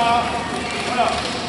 ほら。